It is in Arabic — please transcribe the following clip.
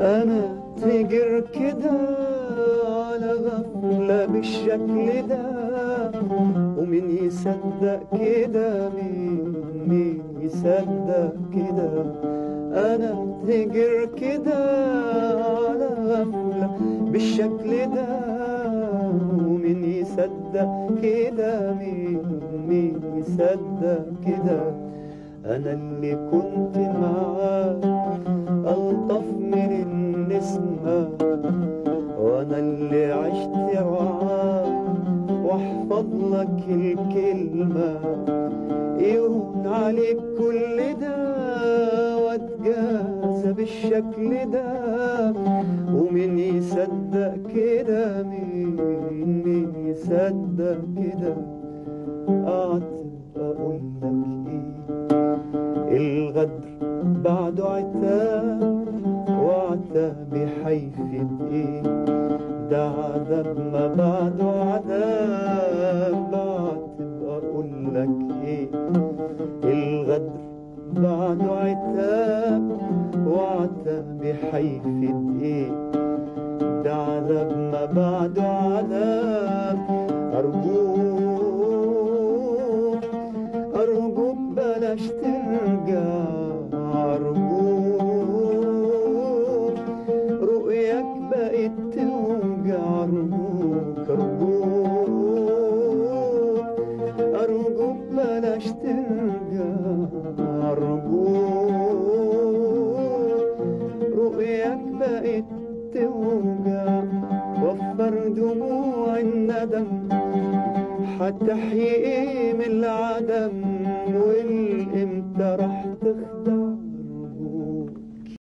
أنا تجر كده على غفلة بالشكل ده ومين يصدق كده؟ مين مين يصدق كده؟ أنا تجر كده على بالشكل ده ومين يصدق كده مين مين يصدق كده. أنا اللي كنت معاك ألطف من النسمة وأنا اللي عشت وعاك واحفظ لك الكلمة. يهون عليك كل ده واتجازى بالشكل ده. ومين يصدق كده مين مين يصدق كده. أعتب أقول لك إيه؟ الغدر بعده عتاب وعتابي حيفيد إيه؟ ده عذاب ما بعده عذاب. بعتب أقول لك إيه؟ الغدر بعده عتاب وعتابي حيفيد إيه؟ عذاب ما بعده عذاب. ارجوك ارجوك بلاش ترجع أرجوك رؤياك بقت توجع أرجوك أرجوك أرجوك بلاش ترجع دموع الندم هتحيي إيه من العدم راح